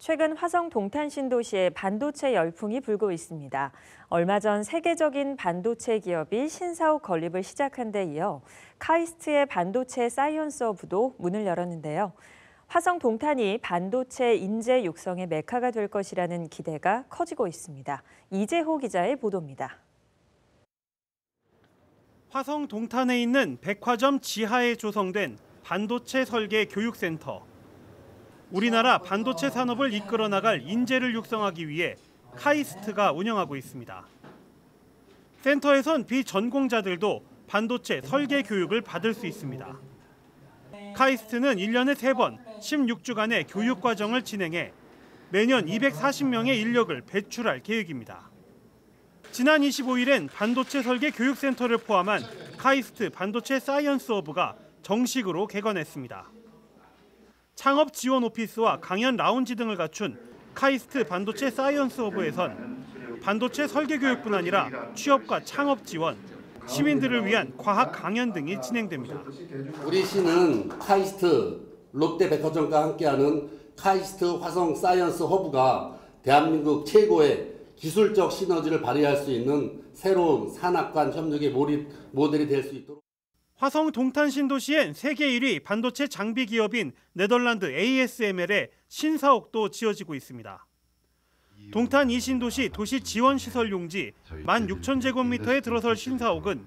최근 화성 동탄 신도시에 반도체 열풍이 불고 있습니다. 얼마 전 세계적인 반도체 기업이 신사옥 건립을 시작한 데 이어 카이스트의 반도체 사이언스 허브도 문을 열었는데요. 화성 동탄이 반도체 인재 육성의 메카가 될 것이라는 기대가 커지고 있습니다. 이재호 기자의 보도입니다. 화성 동탄에 있는 백화점 지하에 조성된 반도체 설계 교육센터. 우리나라 반도체 산업을 이끌어 나갈 인재를 육성하기 위해 카이스트가 운영하고 있습니다. 센터에선 비전공자들도 반도체 설계 교육을 받을 수 있습니다. 카이스트는 1년에 3번 16주간의 교육 과정을 진행해 매년 240명의 인력을 배출할 계획입니다. 지난 25일엔 반도체 설계 교육센터를 포함한 카이스트 반도체 사이언스 허브가 정식으로 개관했습니다. 창업 지원 오피스와 강연 라운지 등을 갖춘 카이스트 반도체 사이언스 허브에선 반도체 설계 교육뿐 아니라 취업과 창업 지원, 시민들을 위한 과학 강연 등이 진행됩니다. 우리 시는 카이스트 롯데백화점과 함께하는 카이스트 화성 사이언스 허브가 대한민국 최고의 기술적 시너지를 발휘할 수 있는 새로운 산학 간 협력의 모델이 될 수 있도록 화성 동탄 신도시엔 세계 1위 반도체 장비 기업인 네덜란드 ASML의 신사옥도 지어지고 있습니다. 동탄 이 신도시 도시 지원 시설 용지 16,000제곱미터에 들어설 신사옥은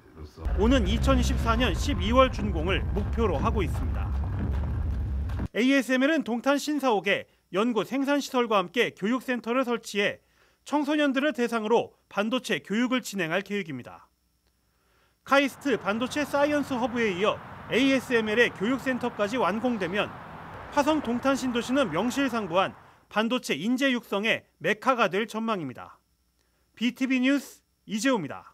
오는 2024년 12월 준공을 목표로 하고 있습니다. ASML은 동탄 신사옥에 연구 생산 시설과 함께 교육센터를 설치해 청소년들을 대상으로 반도체 교육을 진행할 계획입니다. 카이스트 반도체 사이언스 허브에 이어 ASML의 교육센터까지 완공되면 화성 동탄 신도시는 명실상부한 반도체 인재 육성의 메카가 될 전망입니다. BTV 뉴스 이재호입니다.